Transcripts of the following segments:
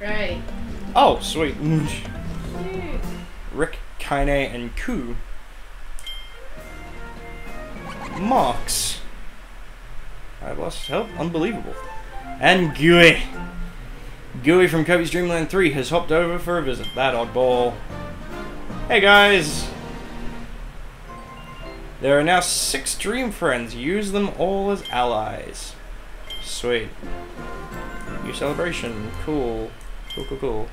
Right. Oh, sweet. Shoot. Rick, Kine, and Coo. Marx. I've lost help. Unbelievable. And Gooey. Gooey from Kirby's Dreamland 3 has hopped over for a visit. That oddball. Hey guys! There are now six Dream Friends. Use them all as allies. Sweet. New celebration. Cool. Cool, cool, cool.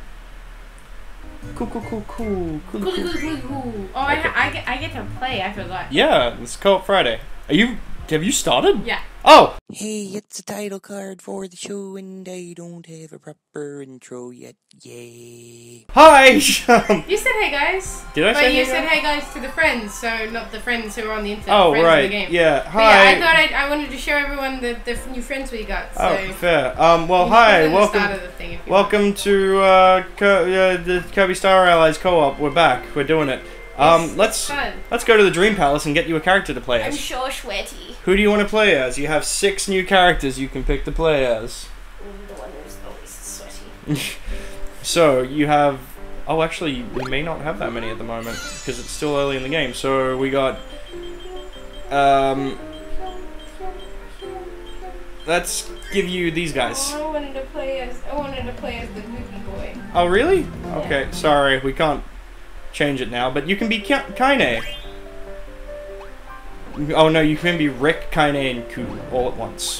Cool, cool, cool, cool. Cool, Cool, cool. cool, cool. Oh, I, Okay. I, get, I get to play. I forgot. Yeah, it's Co-op Friday. Are you? Have you started? Yeah. Oh, Hey, it's a title card for the show, and I don't have a proper intro yet. Yay. hi. You said hey guys. Did I but say you hey, said guys? hey guys to the friends, so not the friends who are on the internet. oh, friends in right. the game. Yeah. But Hi. yeah, I thought I'd, I wanted to show everyone the, the new friends we got. So oh, fair. Um. Well, hi. put the start Welcome. of the thing if you Welcome to uh, Co- uh, the Kirby Star Allies Co-op. We're back. We're doing it. Um. Let's fun. let's go to the Dream Palace and get you a character to play as. I'm sure sweaty. Who do you want to play as? You have six new characters you can pick to play as. The one who's always sweaty. So you have. Oh, actually, we may not have that many at the moment because it's still early in the game. So we got. Um. Let's give you these guys. Oh, I wanted to play as I wanted to play as the Goofy boy. Oh, really? Okay, sorry, we can't change it now, but you can be Ki- Kine. Oh no, you can be Rick, Kine, and Coo all at once.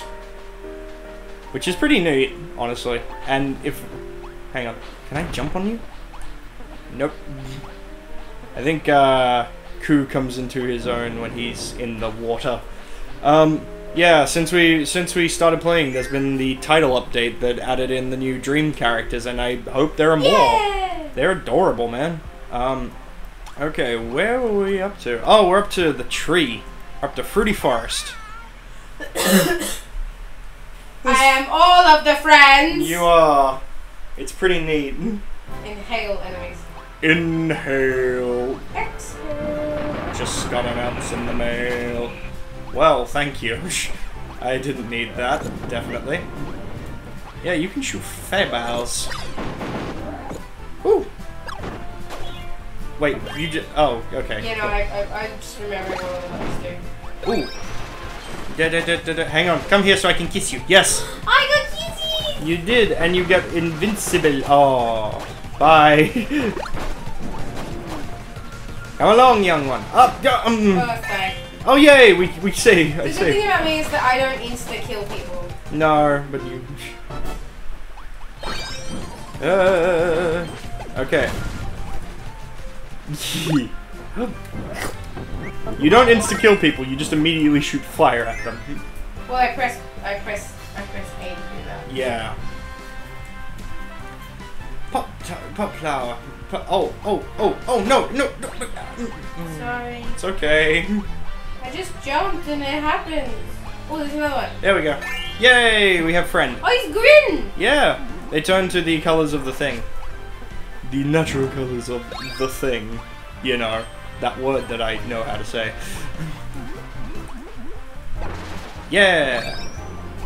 Which is pretty neat, honestly. And if. Hang on. Can I jump on you? Nope. I think uh, Coo comes into his own when he's in the water. Um, yeah, since we since we started playing, there's been the title update that added in the new Dream characters, and I hope there are more. Yeah! They're adorable, man. Um, okay, where were we up to? Oh, we're up to the tree. Up to Fruity Forest. I am all of the friends. You are. It's pretty neat. Inhale enemies. Inhale. Exhale. Just got an ounce in the mail. Well, thank you. I didn't need that, definitely. Yeah, you can shoot fireballs. Ooh. Wait, you just. Oh, okay. You know, cool. I, I, I'm just remembering what us do. Ooh. Da, da, da, da, da. Hang on, come here so I can kiss you. Yes, I got kissy! you did, and you got invincible. Oh, bye. come along, young one. Up, yeah, um. Perfect. Oh yay, we we see. The good see. thing about me is that I don't insta kill people. No, but you. Uh, okay. you don't insta kill people. You just immediately shoot fire at them. Well, I press, I press, I press A to do that. Yeah. Pop, pop flower. Pop, oh, oh, oh, oh, no, no, no. no. Sorry. It's okay. I just jumped and it happened. Oh, there's another one. There we go. Yay, we have friend. Oh, he's green. Yeah, they turn to the colors of the thing. The natural colors of the thing. You know, that word that I know how to say. Yeah,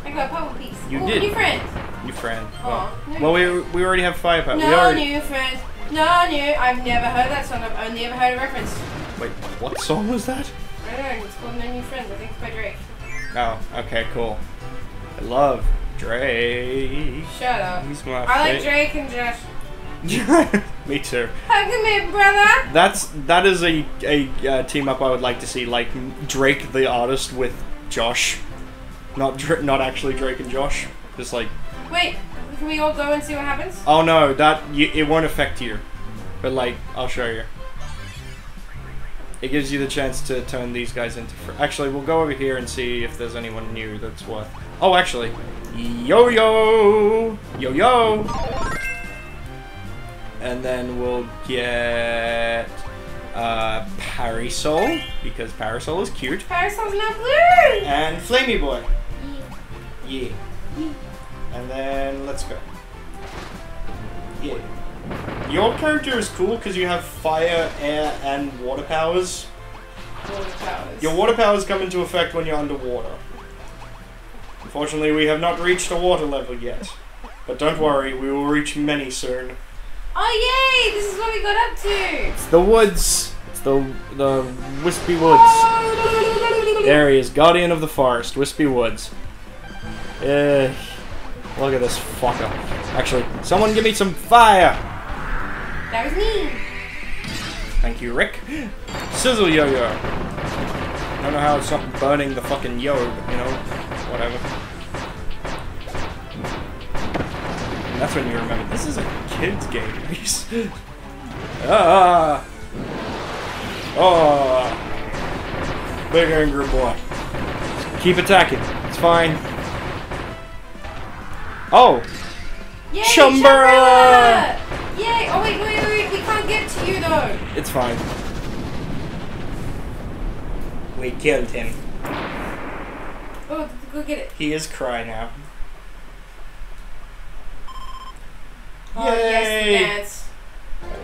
I got a purple piece. You Ooh, did. New friend. new friend. Aw. Well, well, we, we already have firepower. we No already... new friend. No new. I've never heard that song. I've only ever heard a reference. Wait, what song was that? I don't know. It's called No New Friends. I think it's by Drake. Oh, okay, cool. I love Drake. Shut up. He's my I like Drake and Josh. Me too. Hug me, brother. That's that is a a uh, team up I would like to see, like Drake the artist with Josh, not Dra- not actually Drake and Josh. Just like, Wait, can we all go and see what happens? oh no, that y- it won't affect you, but like I'll show you. It gives you the chance to turn these guys into. Fr- actually, we'll go over here and see if there's anyone new that's worth. Oh, actually, yo yo yo yo, and then we'll get uh, Parasol because Parasol is cute, Parasol's not blue. and Flamey Boy. Yeah. And then let's go. Yeah. Your character is cool because you have fire, air, and water powers. Water powers. Your water powers come into effect when you're underwater. Unfortunately, we have not reached a water level yet. But don't worry, we will reach many soon. Oh yay! This is what we got up to. It's the woods. It's the the Whispy Woods. Oh. There he is, guardian of the forest, Whispy Woods. Eh, look at this fucker. Actually, someone give me some fire. That was me. Thank you, Rick. Sizzle yo-yo. I don't know how it's not burning the fucking yo, but you know, whatever. That's when you remember this is a kid's game. ah. Oh. Big angry boy. Keep attacking. It's fine. Oh, Yay! Chumbarella! Chumbarella! Yay! Oh wait, wait, wait, we can't get to you though. it's fine. We killed him. Oh, go get it. He is cry now. Oh yes, Yay.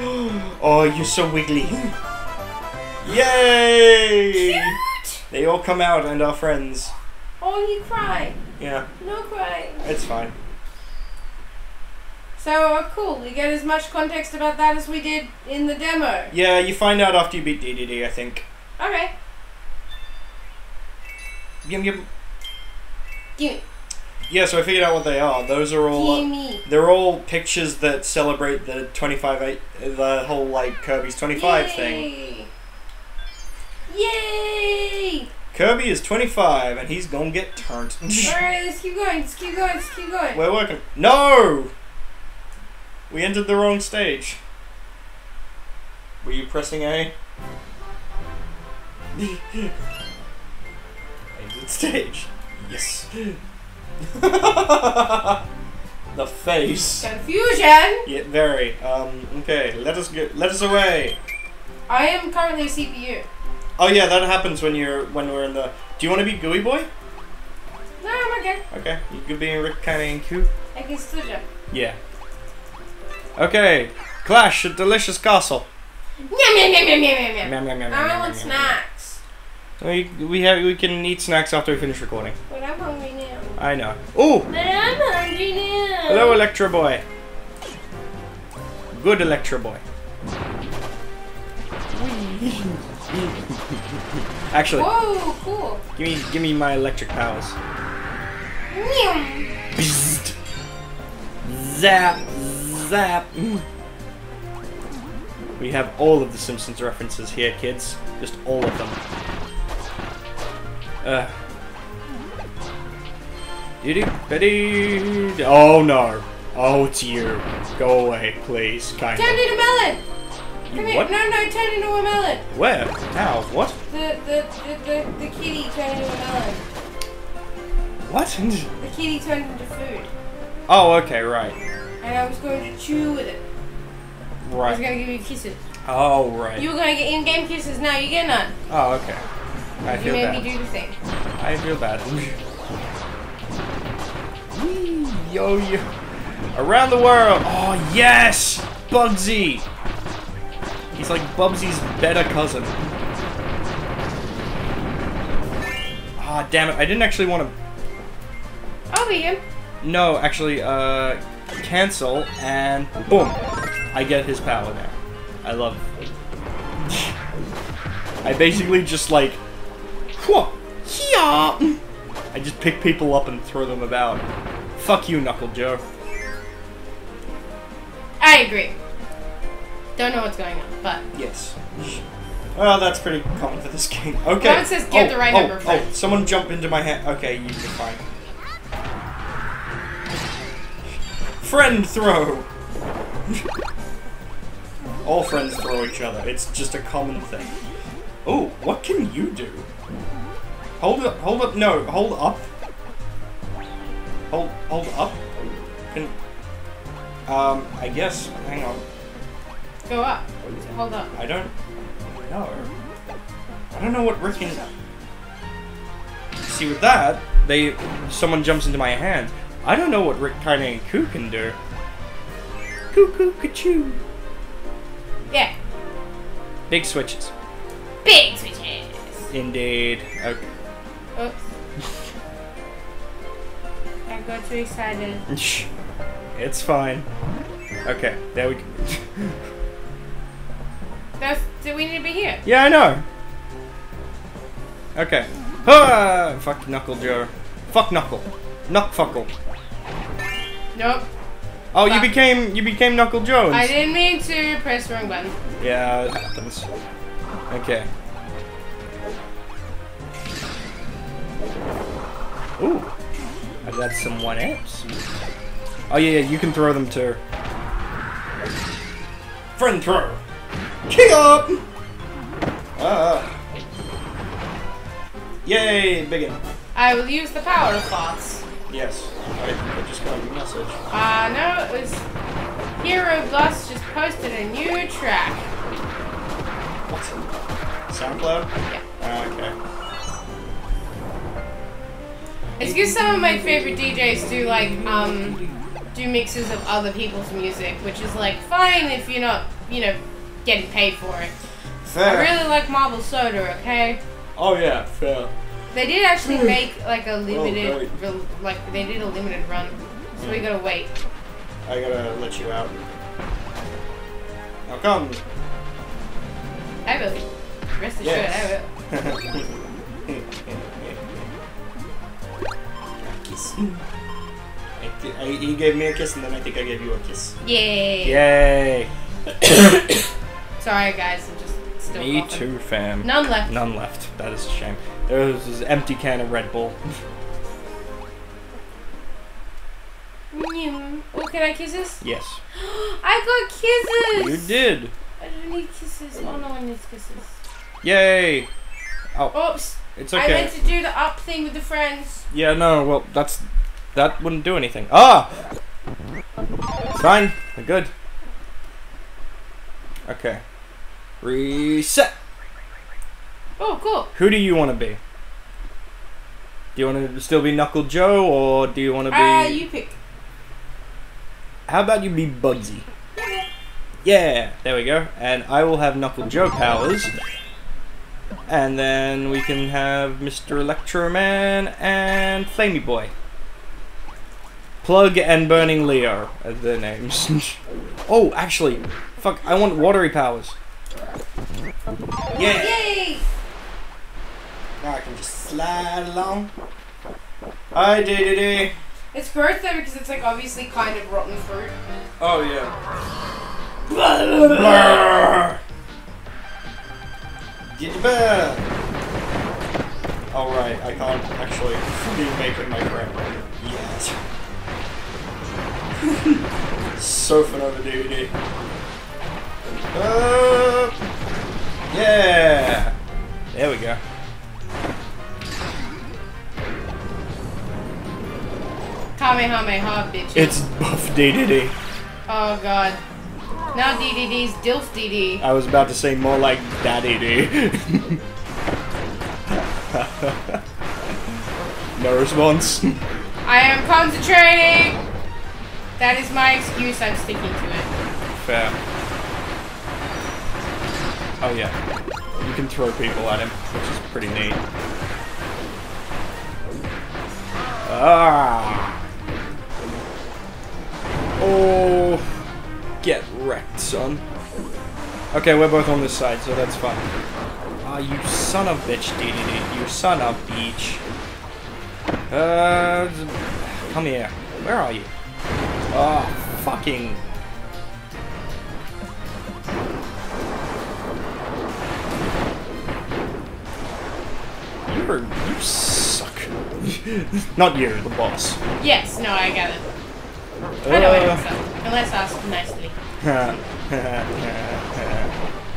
oh, you're so wiggly. Yay! Cute. They all come out and are friends. Oh, you cry. Yeah, No crying. it's fine. So uh, cool. We get as much context about that as we did in the demo. Yeah, you find out after you beat DDD, I think. Okay. Yum yum. Gimme. Yeah, so I figured out what they are. Those are all. uh, they're all pictures that celebrate the 25 eight, the whole like Kirby's 25 thing. Yay. Yay! Kirby is 25 and he's gonna get turned. Alright, let's keep going. Let's keep going. Let's keep going. We're working. No! We entered the wrong stage. Were you pressing A? Exit stage. Yes. the face. Confusion. Yeah, very. Um. Okay. Let us get. Let us away. I am currently a CPU. Oh yeah, that happens when you're when we're in the. Do you want to be Gooey Boy? No, I'm okay. Okay. You could be Rick Kenny and Coo. I can still jump. Yeah. Okay. Clash at Delicious Castle. Yum yum yum yum yum yum yum. Meow, meow, I want snacks. We we have we can eat snacks after we finish recording. But I'm hungry now. I know. Ooh, But I'm hungry now. hello, Electro Boy. Good Electro Boy. Actually, Whoa, cool. give me give me my electric powers. Meow. Bzzzt. Zap, zap. We have all of the Simpsons references here, kids. Just all of them. Uh. Oh no. Oh, it's you. Go away, please. Kind Turn into a melon. You Come here. what? No, no, turn into a melon. Where? How? What? The the the the, the kitty turned into a melon. What? The kitty turned into food, Oh, okay, right. and I was going to chew with it. Right. I was gonna give you kisses. Oh, right. You were gonna get in-game kisses. Now you get none. Oh, okay. I You feel made bad. me do the thing. I feel bad. Whee, yo yo. Around the world. Oh yes, Bugzzy. He's like Bubsy's better cousin. Ah, damn it! I didn't actually want to. I'll be him. No, actually, uh, cancel and boom. I get his power now. I love. I basically just like. Whoa, yeah. I just pick people up and throw them about. Fuck you, Knuckle Joe. I agree. Don't know what's going on, but Yes. Well, that's pretty common for this game. Okay. Well, it says get the oh, right oh, number, Oh, someone jump into my hand. Okay, you, you're fine. Friend throw. All friends throw each other. It's just a common thing. Oh, what can you do? Hold up, hold up, no, hold up. Hold, hold up. Can, um, I guess, hang on. go up. Hold up. I don't know. I don't know what Rick can. See, with that, they someone jumps into my hand. I don't know what Rick Tiny and Coo can do. Cuckoo, choo. Yeah. Big switches. Big switches. Indeed. Okay. Oops. I got too excited. Shh. It's fine. Okay, there we go. That's, do we need to be here? yeah, I know. Okay. Ah, fuck Knuckle Joe. Fuck Knuckle. Knuck fuckle. Nope. Oh, you became you became Knuckle Jones. I didn't mean to press the wrong button. Yeah, it happens. Okay. Ooh. I got some one apps. Oh yeah, yeah, you can throw them too. Friend throw. Kick up! Ah. Yay, big one. I will use the power of thoughts. Yes. I, I just got your message. Uh, no, it was Hero Bus just posted a new track. What's it? SoundCloud? Yeah. Ah, It's because some of my favorite DJs do like um do mixes of other people's music, which is like fine if you're not you know getting paid for it. I really like Marble Soda. Okay, Oh yeah, fair. they did actually make like a limited, rel- like they did a limited run, so we gotta wait. I gotta let you out. Now come. I will. Rest assured, Yes. I will. kiss. I, I, he gave me a kiss and then I think I gave you a kiss. Yay! Yay! Sorry guys, I'm just still. Me coughing. too, fam. None left. None left. That is a shame. There was this empty can of Red Bull. Mm. Oh, can I kisses? yes. I got kisses. You did. I don't need kisses. Oh no, I need kisses. Yay! Oops. It's I meant to do the up thing with the friends. Yeah, no, well, that's. That wouldn't do anything. Ah! It's fine. We're good. Okay. Reset! Oh, cool. Who do you want to be? Do you want to still be Knuckle Joe, or do you want to be. Ah, you pick. How about you be Bugzzy? Yeah, there we go. And I will have Knuckle Joe powers. And then we can have Mr. Electroman and Flamey Boy. Plugg and Burning Leo are the names. oh, actually, fuck, I want watery powers. Yeah! Yay! Now I can just slide along. Hi, DDD. It's gross though because it's like obviously kind of rotten fruit. Oh, yeah. Get your bed. Alright, I can't actually fully make it my friend yet. Surfing over DVD. Uh, yeah! There we go. Kamehameha, bitch. It's Buff DDD. Oh god. Now DDD's Dilf DD. I was about to say more like Daddy D. no response. I am concentrating! That is my excuse, I'm sticking to it. Fair. Oh yeah. You can throw people at him, which is pretty neat. Ah. Oh. Son. Okay, we're both on this side, so that's fine. Ah, you son of bitch, DDD. You son of bitch. Uh, come here. Where are you? Oh, fucking. You're you suck. Not you, the boss. Yes, no, I got it. I know I Uh, did so. Unless asked nicely.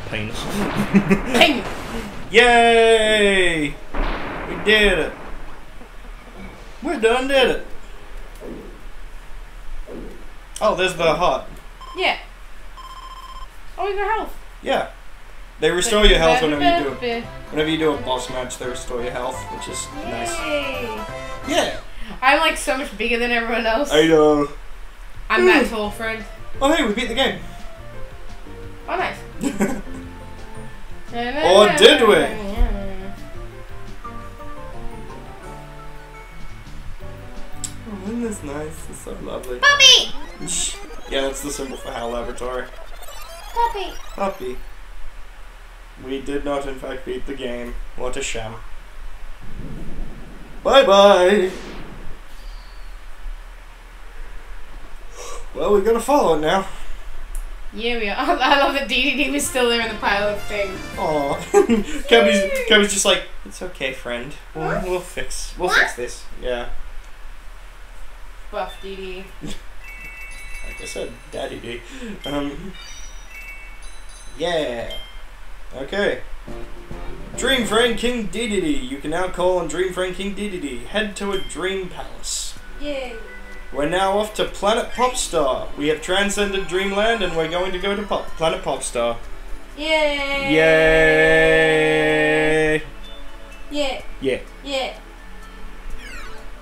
Penis. Ping! Yay! We did it. We're done did it. Oh, there's the heart. Yeah. Oh, your health. Yeah. They restore your health whenever you do a, whenever you do a boss match. They restore your health, which is nice. Yay. Yeah. I'm like so much bigger than everyone else. I know. I'm that tall, Fred. Oh hey, we beat the game. Oh, nice. Or did we? Oh, Isn't this nice? It's so lovely. Puppy! Yeah, that's the symbol for HAL Laboratory. Puppy! Puppy. We did not, in fact, beat the game. What a sham. Bye bye Well, we gotta follow it now. Yeah, we are. I love that DDD was still there in the pile of things. Aw. Kevin's, Kevin's just like, it's okay, friend. We'll, we'll fix, we'll fix this. Yeah. Buff DD. Like I said, Daddy D. Um. Yeah. Okay. Dream Friend King Dedede. You can now call on Dream Friend King Dedede. Head to a dream palace. Yay. We're now off to Planet Popstar. We have transcended Dreamland and we're going to go to Pop- Planet Popstar. Yay. Yay! Yeah. Yeah. Yeah.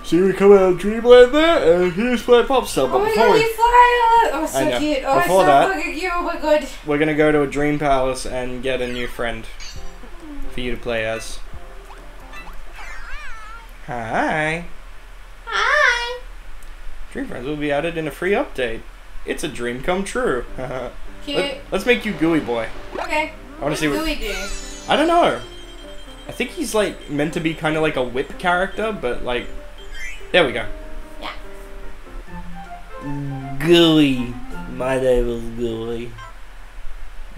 See, we come out of Dreamland there, and here's Planet Popstar. But Oh my before god, we, you fly! Oh, so cute. Oh, Before so that- cute. Oh my god. we're gonna go to a dream palace and get a new friend for you to play as. Hi! Dream friends will be added in a free update. It's a dream come true. Cute. Let, us make you Gooey Boy. Okay. I want to see what what. do do? I don't know. I think he's like meant to be kind of like a whip character, but like. There we go. Yeah. Gooey. My name is Gooey.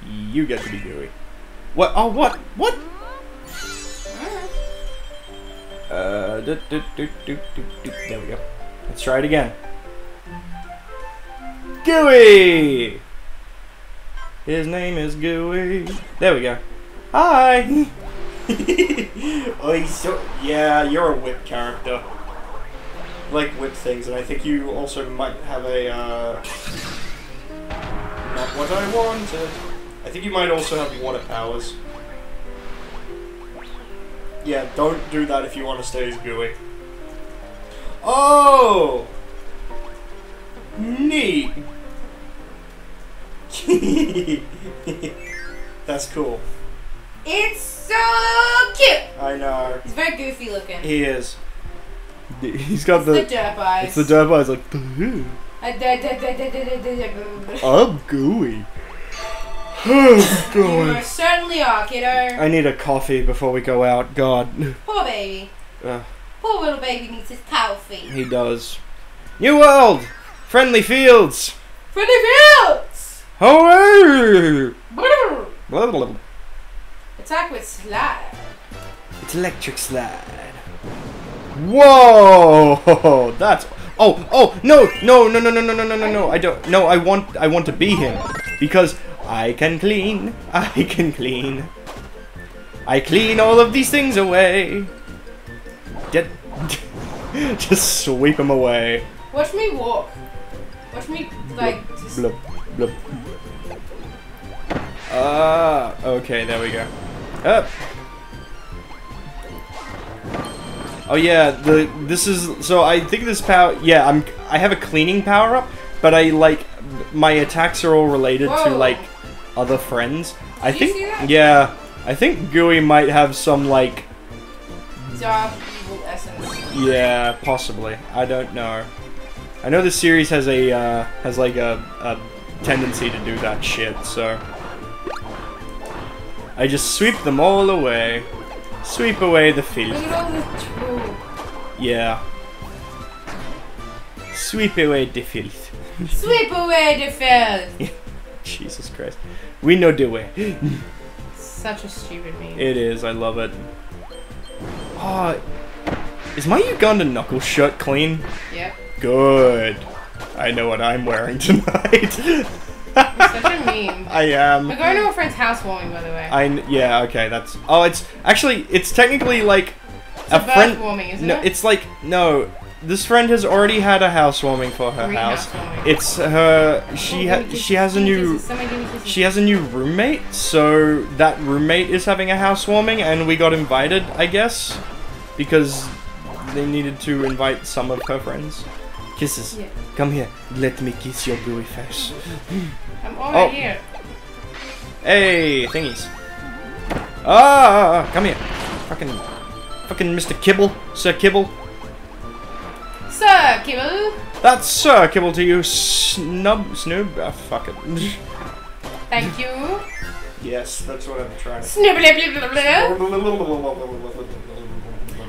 You get to be Gooey. What? Oh, what? What? Uh, do, do, do, do, do, do. there we go. Let's try it again. Gooey! His name is Gooey. There we go. Hi! oh, he's so. Yeah, you're a whip character. Like whip things, and I think you also might have a. Uh, not what I wanted. I think you might also have water powers. Yeah, don't do that if you want to stay as Gooey. Oh! Neat! That's cool. It's so cute! I know. He's very goofy looking. He is. He's got it's the, the derp eyes. It's the derp eyes, like. I'm gooey. Oh, God. You certainly are, kiddo. I need a coffee before we go out. God. Poor baby. Uh. Poor little baby needs his coffee. he does. New world! Friendly fields! Pretty fields! Hooray! Blah, blah, blah. Attack with slide. It's electric slide. Whoa! That's oh oh no no no no no no no no no no I don't no I want I want to be him because I can clean I can clean I clean all of these things away. Get just sweep them away. Watch me walk. Watch me, like, just. Blub blub. Ah, okay, there we go. Up. Oh yeah, the this is so I think this power yeah, I'm I have a cleaning power up, but I like my attacks are all related to like other friends. I Did you think yeah, I think Gooey might have some like evil essence. yeah, possibly. I don't know. I know the series has a uh, has like a, a tendency to do that shit, so I just sweep them all away. Sweep away the filth. at all this. Yeah. Sweep away the filth. Sweep away the filth. Jesus Christ. We know the way. Such a stupid meme. It is, I love it. Oh, is my Uganda knuckle shirt clean? Yep. Good. I know what I'm wearing tonight. You're such a meme. I am. We're going to a friend's housewarming, by the way. I yeah okay that's oh it's actually it's technically like it's a, birth warming, isn't no it? it's like no this friend has already had a housewarming for her Green house it's her oh, she Oh, ha- she has a new she has a new roommate so that roommate is having a housewarming and we got invited I guess because they needed to invite some of her friends kisses Yeah. come here let me kiss your gooey face I'm right Oh. here. Hey, thingies. Ah, come here. Fucking, fucking Mr. Kibble, Sir Kibble. Sir Kibble. That's Sir Kibble to you, snub, snoob. Ah, fuck it. Thank you. yes, that's what I'm trying to.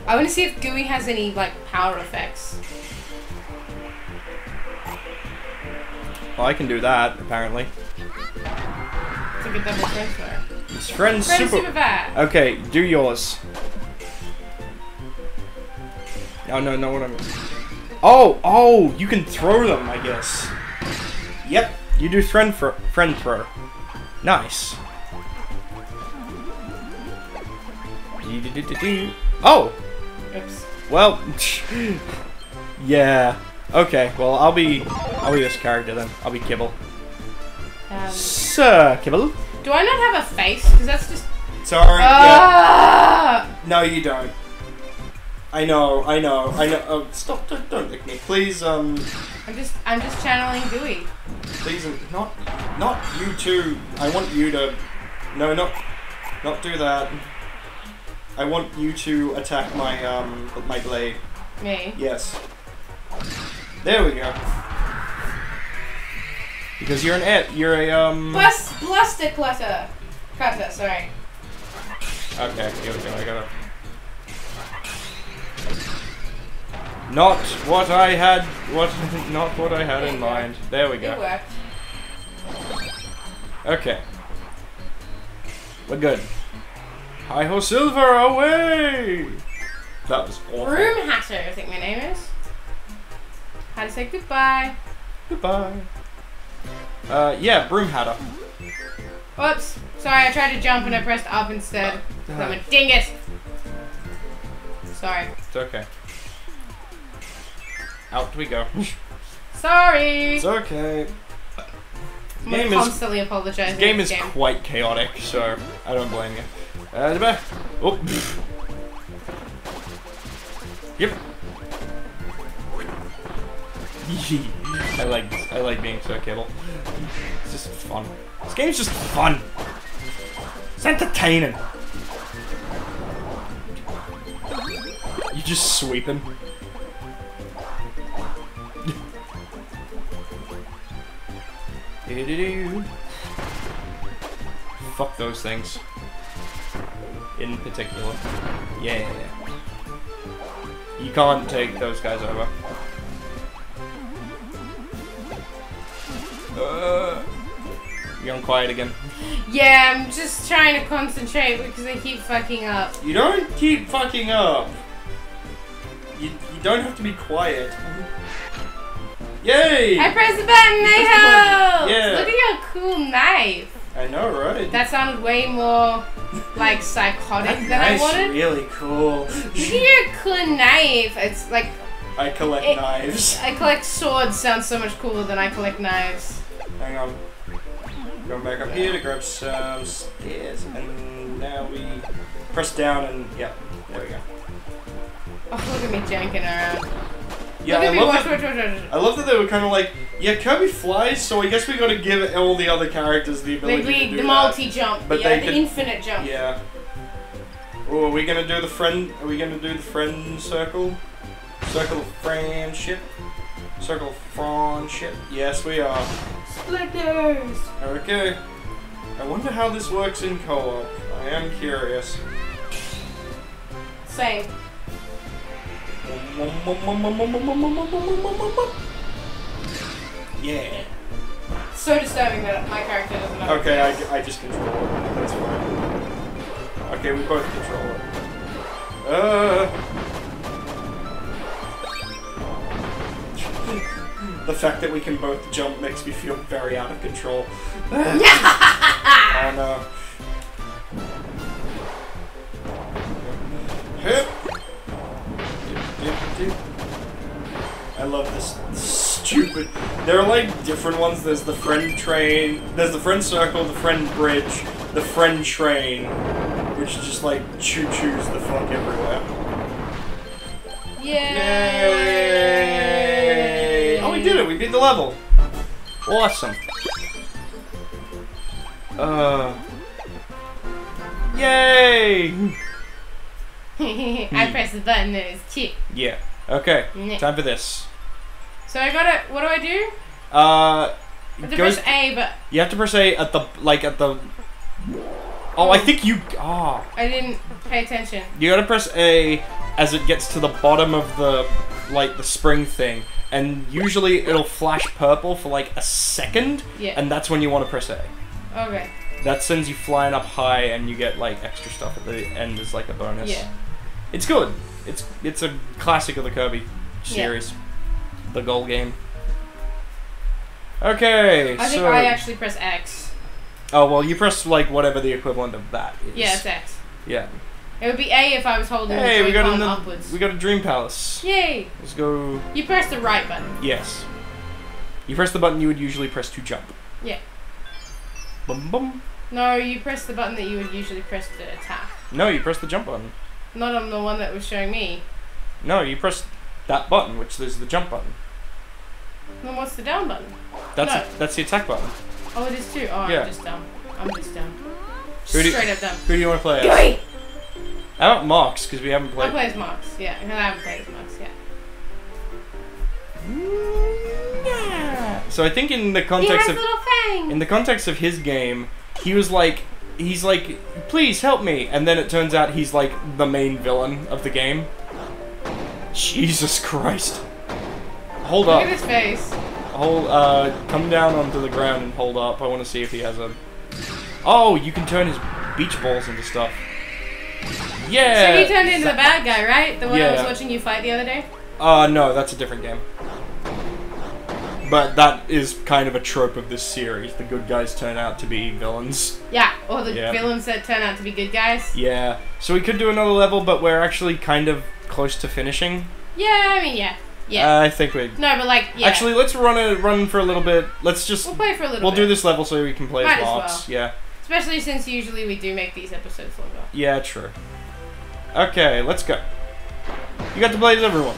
I want to see if Gooey has any like power effects. Well, I can do that apparently. It's like a double transfer. It's friend Friend super. super bad. Okay, do yours. Oh no, no, what I mean. Oh, oh, you can throw them, I guess. Yep, you do friend fr friend throw. Nice. Dee-dee-dee-dee-dee. Oh, oh! Oops. well, yeah. Okay, well I'll be I'll be this character then. I'll be Kibble. Um, Sir Kibble. do I not have a face? Because that's just. Sorry. Ah! No, you don't. I know, I know, I know. Oh, stop! Don't, don't lick me, please. Um, I'm just. I'm just channeling Gooey. please, um, not, not you two. I want you to. No, not, not do that. I want you to attack my um my blade. Me. Yes. There we go. Because you're an et. You're a um. Blast, bluster clutter. Cutter. Sorry. Okay, here we go. I gotta. Not what I had. What? Not what I had in mind. There we It go. worked. Okay. We're good. Hi ho silver away! That was awful. Broom Hatter. I think my name is. How to say goodbye. Goodbye. Uh, yeah, broom hatter. Whoops. Sorry, I tried to jump and I pressed up instead. 'Cause I'm a dingus. Sorry. It's okay. Out we go. Sorry. It's okay. I'm game gonna is- constantly apologize. This game is quite chaotic, so I don't blame you. Uh, the back. Oh. Yep. I like I like being so cable. It's just fun. This game's just fun. It's entertaining. You just sweeping. Do-do-do. Fuck those things. In particular. Yeah. You can't take those guys over. Uh, you're on quiet again. Yeah, I'm just trying to concentrate because I keep fucking up. You don't keep fucking up. You, you don't have to be quiet. Yay! I press the button, they help! Yeah. Look at your cool knife. I know, right? That sounded way more like psychotic that I wanted. really cool. Look at your cool knife. It's like I collect It- knives. I collect swords sounds so much cooler than I collect knives. Hang on. Going back up here to grab some stairs, and now we press down and yeah, there we go. Oh, look at me janking around. Yeah, I love watch, that. watch, watch. I love that they were kind of like, yeah, Kirby flies, so I guess we got to give all the other characters the ability Like to do the multi jump, But yeah, they the could- infinite jump. Yeah. Oh, are we gonna do the friend? Are we gonna do the friend circle? Circle of friendship. Circle of friendship. Yes, we are. Splitters. Okay. I wonder how this works in co-op. I am curious. Same. Yeah. So disturbing that my character doesn't know. Okay, I. I just control it. That's fine. Okay, we both control it. Uh. the fact that we can both jump makes me feel very out of control. oh no. Hip. I love this stupid. There are like different ones. There's the friend train. There's the friend circle, the friend bridge, the friend train, which just like choo choos the fuck everywhere. Yay! Oh, we did it. We beat the level. Awesome. Uh. Yay! I press the button and it's cute. Yeah. Okay, time for this. So I gotta. What do I do? Uh, I have goes, press A, but you have to press A at the like at the. Oh, I think you. Oh, I didn't pay attention. you gotta press A as it gets to the bottom of the like the spring thing, and usually it'll flash purple for like a second, Yeah. and that's when you want to press A. Okay. That sends you flying up high, and you get like extra stuff at the end as like a bonus. Yeah. It's good. It's it's a classic of the Kirby series, the goal game. Okay, I think I actually press X. oh well, you press like whatever the equivalent of that is. Yeah, it's X. Yeah. It would be A if I was holding Hey, the we got upwards. We got a dream palace. Yay! Let's go. You press the right button. Yes. You press the button you would usually press to jump. Yeah. Bum bum. No, you press the button that you would usually press to attack. No, you press the jump button. Not on the one that was showing me. No, you press that button, which is the jump button. Then what's the down button? That's No. that's the attack button. Oh, it is too. Oh, Yeah. I'm just down. I'm just down. Who do- Straight up dumb. Who do you want to play as? Wait! How about Marx? Because we haven't played. I'll play as Marx. Yeah, because I haven't played as Marx yet. So I think in the context of in the context of his game, he was like he's like please help me and then it turns out he's like the main villain of the game. Jesus Christ. Hold Look up. Look at his face. Hold uh come down onto the ground and hold up. I want to see if he has a Oh, you can turn his beach balls into stuff. Yeah. so he turned into the bad guy, right? The one I was watching you fight the other day? Uh, no, that's a different game. But that is kind of a trope of this series. The good guys turn out to be villains. Yeah, or the Yeah. villains that turn out to be good guys. Yeah. So we could do another level, but we're actually kind of close to finishing. Yeah, I mean, yeah. Yeah. Uh, I think we. no, but like, yeah. Actually, let's run a run for a little bit. Let's just. we'll play for a little We'll bit. do this level so we can play Might as Marx. Yeah. Especially since usually we do make these episodes longer. Yeah, true. Okay, let's go. You got to play as everyone.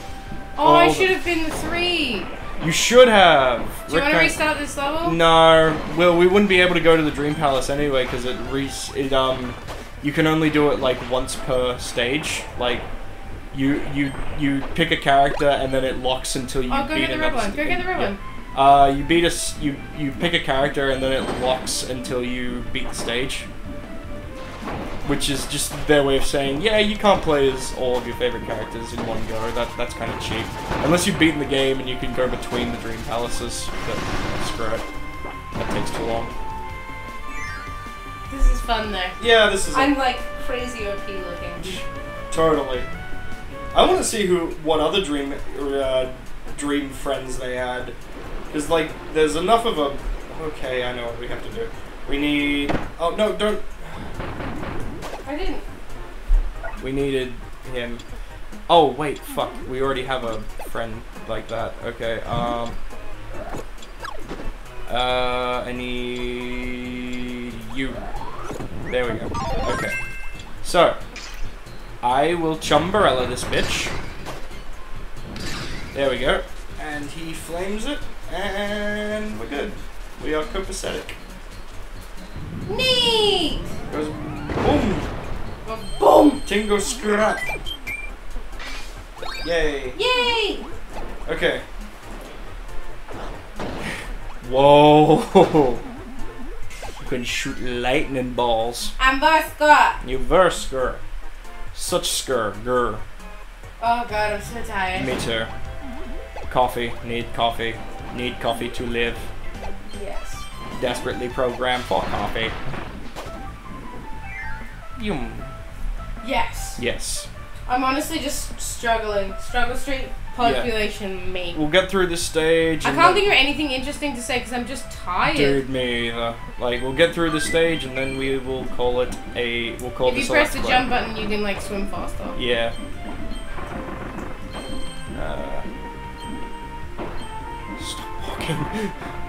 Oh, I should have been the three. You should have. Do you want to restart this level? No, well, we wouldn't be able to go to the Dream Palace anyway because it re- it um, you can only do it like once per stage. Like, you you you pick a character and then it locks until you Oh, go beat get the red one. Go get the red yeah. one. Uh, you beat us. You you pick a character and then it locks until you beat the stage. Which is just their way of saying, yeah, you can't play as all of your favorite characters in one go. That that's kind of cheap. Unless you've beaten the game and you can go between the Dream Palaces, but screw it. That takes too long. This is fun though. Yeah, this is I'm like crazy OP looking. totally. I want to see who, what other dream, uh, dream friends they had, because like there's enough of a. Okay, I know what we have to do. We need. Oh no! Don't. I didn't. We needed him. Oh wait, fuck. We already have a friend like that. Okay. Um. Uh, I need you. There we go. Okay. So, I will chumbarella this bitch. There we go. And he flames it, and we're good. We are copacetic. Neat. Goes boom. Boom. Tingo scrap. Yay. Yay. Okay. Whoa. You can shoot lightning balls. I'm Vasca. You were skr. Such skr. Grr. Oh god, I'm so tired. Me too. Coffee. Need coffee. Need coffee to live. Yes. Desperately programmed for coffee. You. Yes. Yes. I'm honestly just struggling. Struggle Street population me. We'll get through this stage. I can't think of anything interesting to say because I'm just tired. Dude, me either. Like, we'll get through this stage and then we will call it a. We'll call it. if you press the jump button, you can like swim faster. Yeah. Uh, stop walking.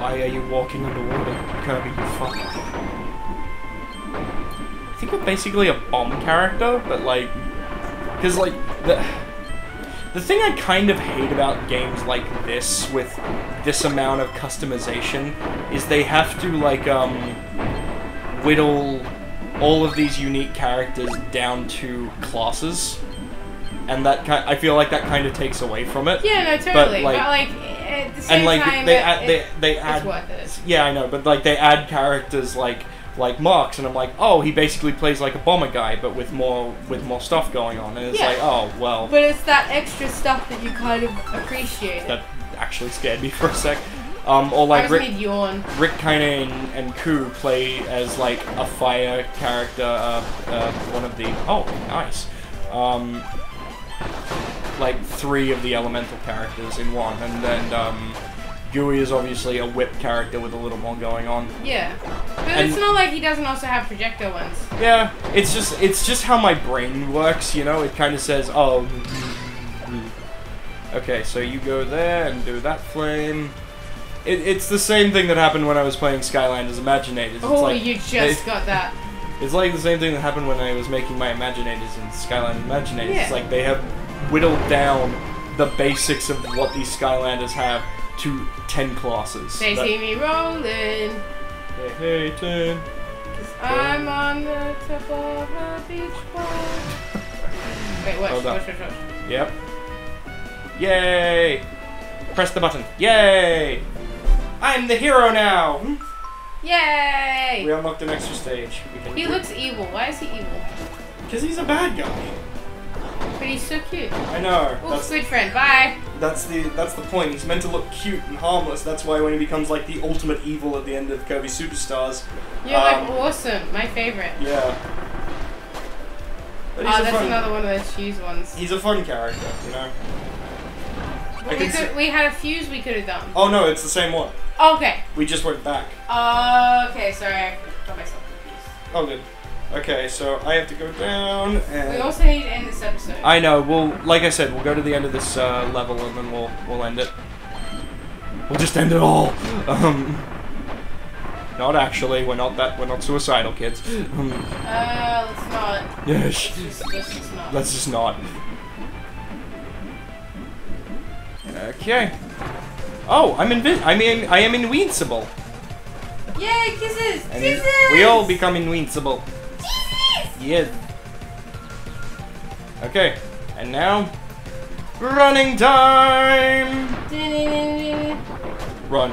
Why are you walking underwater, Kirby? You fuck. I think we're basically a bomb character, but like, because like the. The thing I kind of hate about games like this, with this amount of customization, is they have to like um whittle all of these unique characters down to classes. and that kind I feel like that kind of takes away from it. Yeah, no, totally. But like- like, at the same and like time, they it- add, they they it's add worth it. yeah I know but like they add characters like like Marx and I'm like oh he basically plays like a bomber guy but with more with more stuff going on and it's Yeah. like oh well But it's that extra stuff that you kind of appreciate. that actually scared me for a sec um or like Rick. Rick Kine and Coo play as like a fire character uh, uh one of the oh nice um like three of the elemental characters in one and then um Gooey is obviously a whip character with a little more going on. Yeah. But And- it's not like he doesn't also have projector ones. Yeah, it's just it's just how my brain works, you know. It kind of says, "Oh, mm, mm, mm. okay, so you go there and do that flame." It, it's the same thing that happened when I was playing Skylanders Imaginators. It's Oh, like, you just it- got that. It's like the same thing that happened when I was making my Imaginators in Skylanders Imaginators. Yeah. It's like they have whittled down the basics of what these Skylanders have to ten classes. They That- see me rolling. Hey, hey, ten. Cause I'm on the top of a beach ball. Wait, watch, Hold watch, watch, watch. Yep. Yay! Press the button. Yay! I'm the hero now! Hmm? Yay! We unlocked an extra stage. We can He looks evil. Why is he evil? Because he's a bad guy. But he's so cute. I know. Oh, good friend. Bye. that's the that's the point. He's meant to look cute and harmless. That's why when he becomes like the ultimate evil at the end of Kirby Superstars. You're like Um, awesome. My favorite. Yeah. But Oh, that's fun, another one of those fuse ones. He's a fun character, you know. We, could, we had a fuse we could have done. Oh no, it's the same one. Okay. We just went back. Oh, okay, sorry. I got myself confused. Oh good. Okay, so I have to go down and. We also need to end this episode. I know. We'll, like I said, we'll go to the end of this uh, level and then we'll we'll end it. We'll just end it all. Um, not actually. We're not that. We're not suicidal, kids. Um, Uh, let's not. yes. Let's just, let's just not. Let's just not. Okay. Oh, I'm invi- I mean, I am invincible. Yay, kisses! And kisses! we all become invincible. Yeah. Okay. And now, running time. Run.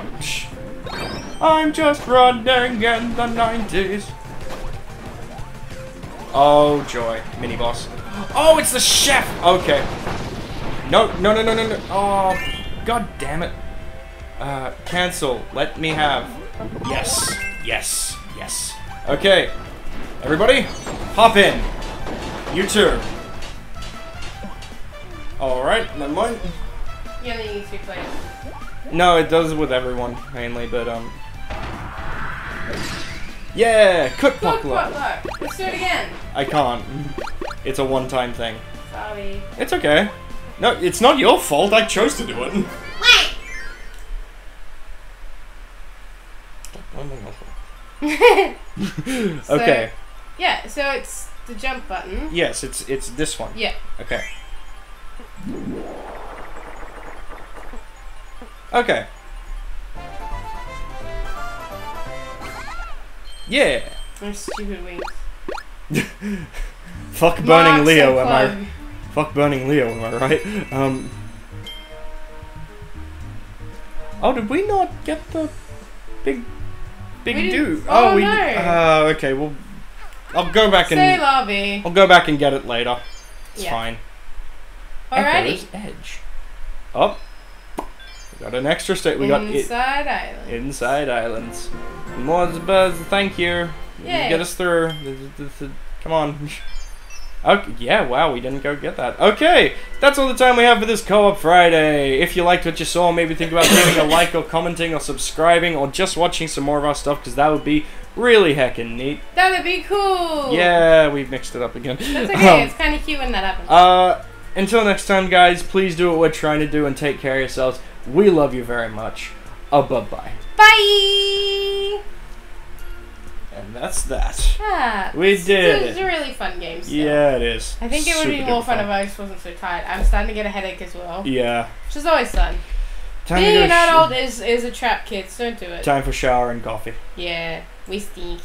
I'm just running in the 90s. Oh, joy. Mini boss. Oh, it's the chef! Okay. No, no, no, no, no, no. Oh, god damn it. Uh, cancel. Let me have. Yes. Yes. Yes. Okay. Everybody, hop in. You too. Alright, never mind. You only need two players. No, it does with everyone mainly, but um. Yeah, cook potluck. look. Let's do it again. I can't. It's a one-time thing. Sorry. It's okay. No, it's not your fault. I chose to do it. So- okay. Yeah, so it's the jump button. Yes, it's it's this one. Yeah. Okay. Okay. Yeah. Those stupid wings. Fuck burning Leo, am I? Fuck burning Leo, am I right? Um. Oh, did we not get the big, big dude? didn't- oh, we. no. Uh, okay. Well, I'll go back Say and lobby. I'll go back and get it later. It's Yeah. fine. Alrighty. Echo's Edge. Up. We got an extra state. We got it. Inside Island. Inside Islands. More buzz, thank you. You Yay. Get us through. Come on. Okay, yeah, wow, we didn't go get that. Okay, that's all the time we have for this Co-op Friday. If you liked what you saw, maybe think about leaving a like or commenting or subscribing or just watching some more of our stuff because that would be really heckin' neat. That would be cool. Yeah, we mixed it up again. That's okay. Um, it's kind of cute when that happens. uh, until next time, guys, please do what we're trying to do and take care of yourselves. We love you very much. Uh, bye-bye. Bye. And that's that. Ah, We did it. a really fun game. Still. Yeah, it is. I think it would be more duper fun if I just wasn't so tired. I'm starting to get a headache as well, Yeah. which is always fun. Time Being an adult is is a trap, kids. Don't do it. Time for shower and coffee. Yeah, we stink.